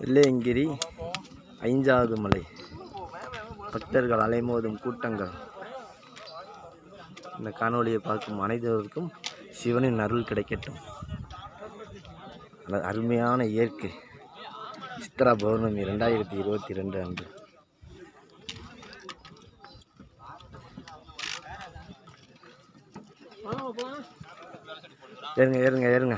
வெள்ளையங்கிரி ஐந்தாவது மலை. பக்தர்கள் அலைமோதும் கூட்டங்கள். இந்த காணொலியை பார்க்கும் அனைவருக்கும் சிவனின் அருள் கிடைக்கட்டும். அருமையான இயற்கை. சித்ரா பௌர்ணமி ரெண்டாயிரத்தி இருபத்தி ரெண்டு அன்று. ஏறுங்க ஏறுங்க ஏறுங்க.